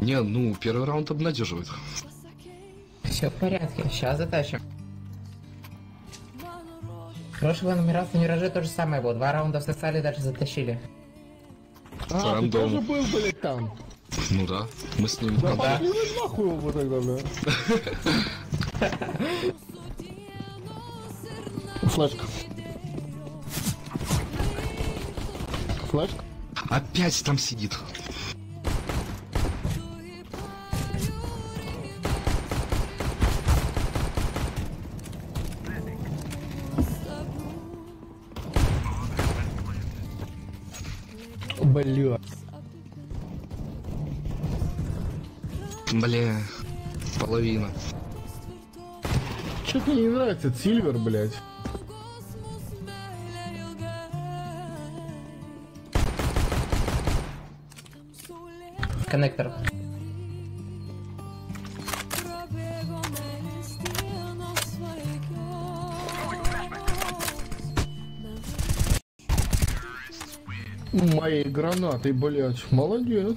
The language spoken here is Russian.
Не, ну, первый раунд обнадеживает. Все в порядке, сейчас затащим. Прошлого номера в Мираже то же самое было. Два раунда всосали, даже затащили. А, ты Рандом. тоже был, блядь, там. Ну да, мы с ним... Да Да. нахуй его тогда, бля. Флешка. Флешка? Опять там сидит. Бля. Бля, половина. Чё-то мне не нравится этот Сильвер, блядь. Коннектор. Моей гранатой, блядь. Молодец.